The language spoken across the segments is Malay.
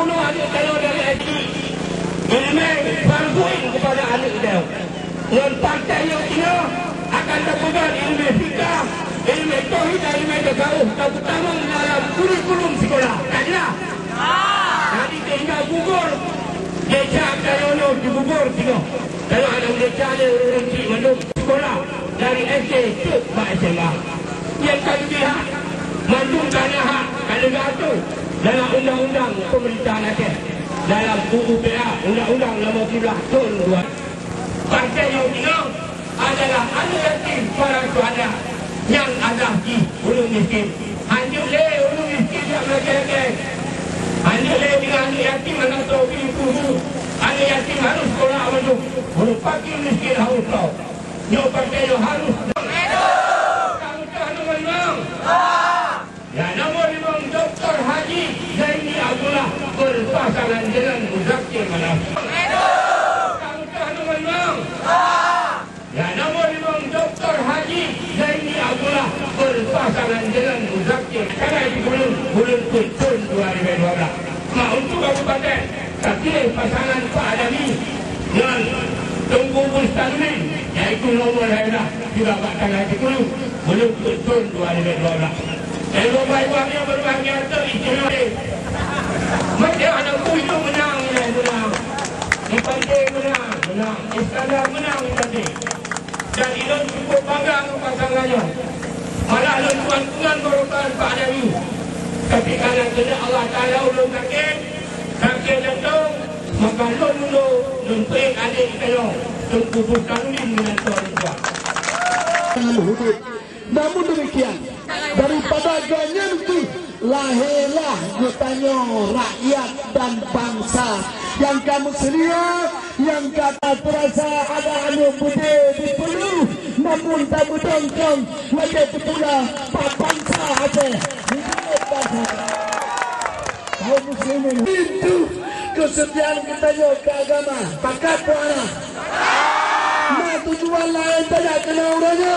tak perlu ada kalau dari hati. Ilmu farduin kepada anak dia. Dan partai yang kira akan terpegang ilmu fikah, ilmu tauhid dan ilmu takawul. Terutama dalam kurikulum sekolah. Tak kira? Jadi tinggal gugur. Dia cakap kalau digugur tengok. Kalau ada mereka ada orang cik mandum sekolah dari SD ke Pak SMA. Yang kami pihak mandum tanah hak kalau gatu dalam undang-undang pemerintahan Aceh. Dalam UUPA, Undang-Undang Nomor 17 Tahun 2. Partai yang tinggal adalah anak yatim para suhada yang ada di Ulu Miskin. Hanya le Ulu Miskin yang mereka hanya le dengan anak yatim anak tahu pilih anak yatim harus sekolah mandum. Kalau fakir miskin harus tahu. Yo partai yo harus. Kamu dah nombor lima. Ya nombor lima Dr. Haji Zaini Abdullah berpasangan dengan Muzakir lima. Ya nombor lima Dr. Haji Zaini Abdullah berpasangan dengan Muzakir. Karena di bulan bulan Tuhan 2012. Nah untuk kabupaten, tapi pasangan Pak Adami dengan Tunggu Mustamin Iaitu nombor daerah Juga bakal lagi dulu Belum betul 2012 Dan bapak-bapak yang berbahagia Teristimewa Mereka anak ku itu menang ya, Menang Di pantai menang Menang Iskandar menang di pantai Dan Ilon cukup bangga dengan pasangannya Malah Ilon tuan-tuan merupakan Pak Adawi Tapi kerana kena Allah Ta'ala ulung sakit Sakit jantung Maka Ilon dulu Lumpik adik kalau Tengkubukan ini dengan tuan tuan. Namun demikian, daripada ganyan lahirlah gotanya rakyat dan bangsa yang kamu selia, yang kata terasa ada anu bude di pelu, namun tak berdongkong, itu pula pak bangsa. Kaum muslimin itu kesetiaan kita ke agama. Pakat puana. Nah tujuan lain tidak kena uranya.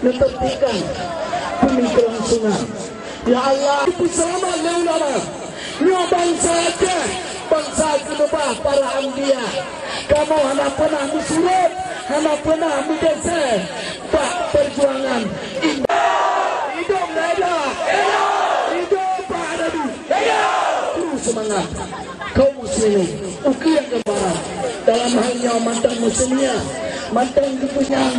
menentukan pemikiran sungai. Ya Allah, ibu selamat ya ulama. Ya bangsa Aceh, bangsa kedua para ambia. Kamu hanya pernah musulat, hanya pernah mengeser Pak perjuangan ini. Hidup Neda, hidup Pak Adabi, terus semangat. Kau muslimin, ukir yang kebarat dalam halnya mantan muslimnya, mantan kepunyaan